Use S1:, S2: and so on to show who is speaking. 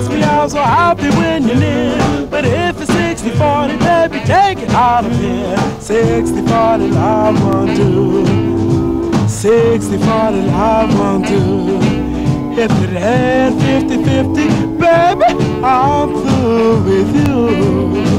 S1: makes me all so happy when you live. But if it's 60 40, baby, take it out of here. 60 40, love won't do. 60 40, love won't do. If it had 50 50, baby, I'm through with you.